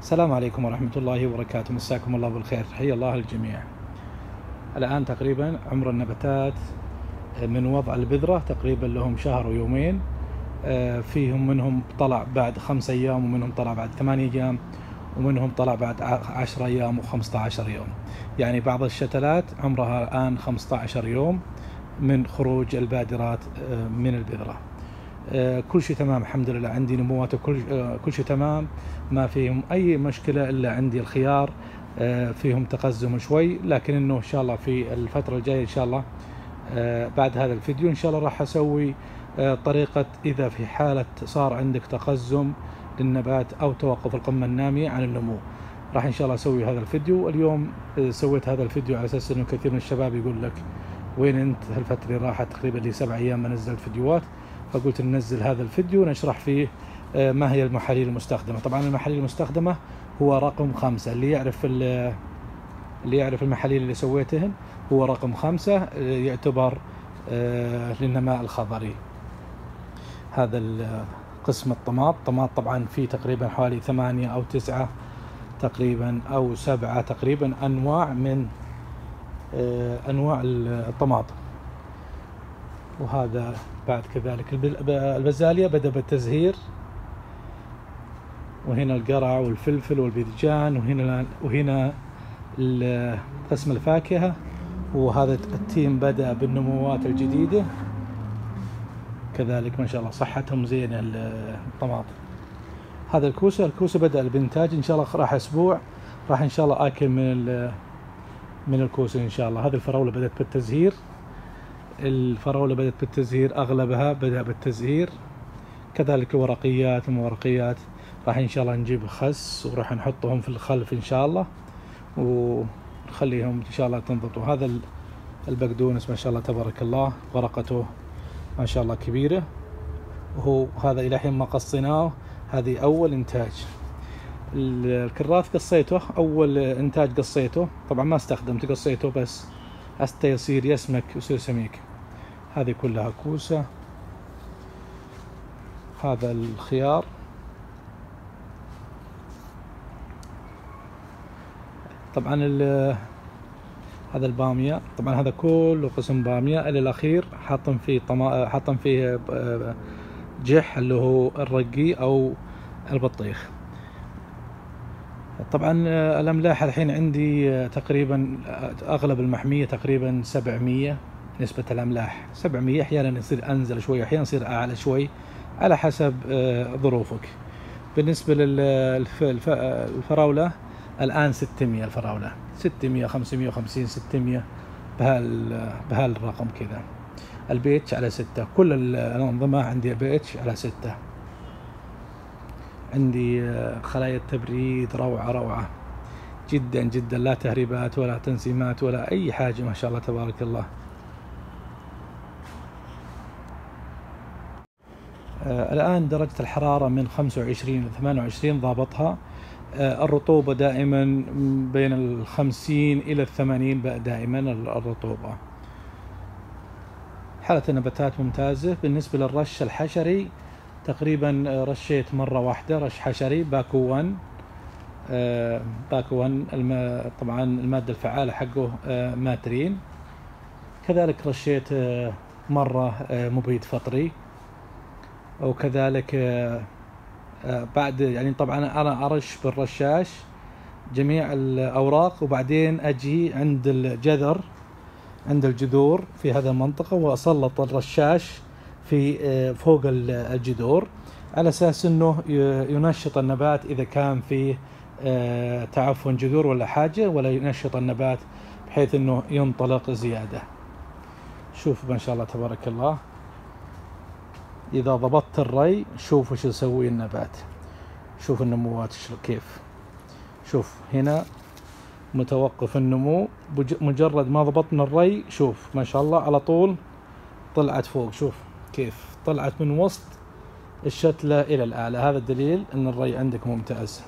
السلام عليكم ورحمة الله وبركاته. مساكم الله بالخير. حيا الله الجميع. الآن تقريبا عمر النباتات من وضع البذرة تقريبا لهم شهر ويومين. آه، فيهم منهم طلع بعد خمس أيام ومنهم طلع بعد ثمانية أيام ومنهم طلع بعد عشر أيام وخمسة عشر يوم. يعني بعض الشتلات عمرها الآن خمسة عشر يوم من خروج البادرات آه، من البذرة. آه، كل شيء تمام الحمد لله. عندي نموات وكل آه، كل شيء تمام. ما فيهم أي مشكلة إلا عندي الخيار آه، فيهم تقزم شوي. لكن إنه إن شاء الله في الفترة الجاية إن شاء الله بعد هذا الفيديو إن شاء الله راح أسوي طريقة إذا في حالة صار عندك تقزم للنبات أو توقف القمة النامية عن النمو. راح إن شاء الله أسوي هذا الفيديو. اليوم سويت هذا الفيديو على أساس إنه كثير من الشباب يقول لك وين أنت هالفترة راحت تقريبا لي سبع أيام ما نزلت فيديوهات؟ فقلت ننزل هذا الفيديو نشرح فيه آه، ما هي المحاليل المستخدمة. طبعا المحاليل المستخدمة هو رقم خمسة. اللي يعرف اللي يعرف المحاليل اللي سويتهن هو رقم خمسة آه، يعتبر آه، للنماء الخضري. هذا قسم الطماط. طماط طبعا فيه تقريبا حوالي ثمانية أو تسعة تقريبا أو سبعة تقريبا أنواع من أنواع الطماطم وهذا بعد كذلك. البزالية بدأ بالتزهير وهنا القرع والفلفل والباذنجان وهنا وهنا قسم الفاكهة وهذا التيم بدأ بالنموات الجديدة. كذلك ما شاء الله صحتهم زينة الطماطم هذا الكوسة الكوسة بدأ بالإنتاج إن شاء الله راح أسبوع راح إن شاء الله آكل من من الكوسة إن شاء الله. هذه الفراولة بدأت بالتزهير. الفراولة بدأت بالتزهير أغلبها بدأ بالتزهير. كذلك الورقيات المورقيات راح إن شاء الله نجيب خس وراح نحطهم في الخلف إن شاء الله ونخليهم إن شاء الله تنضبطوا. هذا البقدونس ما شاء الله تبارك الله ورقته ما شاء الله كبيرة. وهو هذا إلى حين ما قصيناه هذه أول إنتاج. الكراث قصيته أول إنتاج قصيته. طبعا ما استخدمت قصيته بس. حتى يصير يسمك ويصير سميك. هذه كلها كوسة. هذا الخيار. طبعا هذا البامية. طبعا هذا كله قسم بامية إلى الأخير حاطن فيه طما حاطن فيه آه، جح اللي هو الرقي أو البطيخ. طبعا آه، الأملاح الحين عندي آه، تقريبا أغلب المحمية تقريبا 700 نسبة الأملاح. 700 أحيانا يصير أنزل شوي أحيانا يصير أعلى شوي على حسب آه، ظروفك. بالنسبة للفراولة الآن 600 الفراولة. 600 550 600 بهال بهالرقم كذا. البيتش على ستة. كل الأنظمة عندي البيتش على ستة. عندي آه، خلايا التبريد روعة روعة. جدا جدا. لا تهريبات ولا تنسيمات ولا أي حاجة ما شاء الله تبارك الله. الآن درجة الحرارة من 25 إلى 28 ضابطها. آه، الرطوبة دائما بين الخمسين إلى الثمانين دائما الرطوبة. حالة النباتات ممتازة. بالنسبة للرش الحشري تقريبا آه، رشيت مرة واحدة رش حشري باكو 1 باكو 1 طبعا المادة الفعالة حقه matrine. كذلك رشيت مرة مبيد فطري. وكذلك آه، آه، بعد يعني طبعا أنا أرش بالرشاش جميع الأوراق وبعدين أجي عند الجذر عند الجذور في هذه المنطقة وأسلط الرشاش في آه، فوق الجذور على أساس إنه ينشط النبات إذا كان فيه تعفن جذور ولا حاجة ولا ينشط النبات بحيث إنه ينطلق زيادة. شوف ما شاء الله تبارك الله. إذا ضبطت الري شوف وش يسوي النبات. شوف النموات كيف. شوف هنا متوقف النمو. مجرد ما ضبطنا الري شوف ما شاء الله على طول طلعت فوق. شوف كيف. طلعت من وسط الشتلة إلى الأعلى هذا الدليل أن الري عندك ممتاز.